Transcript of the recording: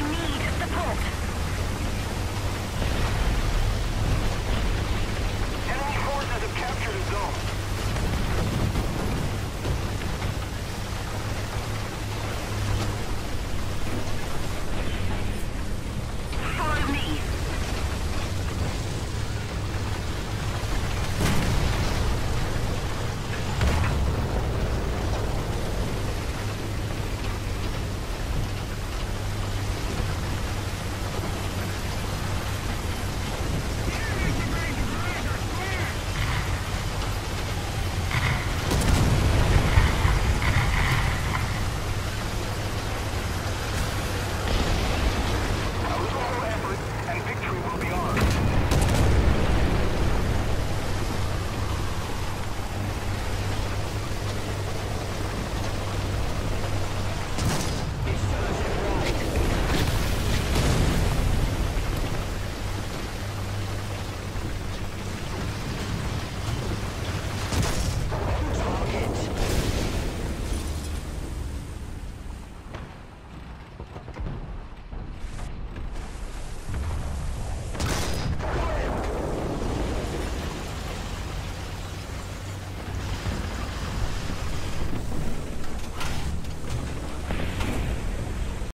Enemy forces have captured a zone.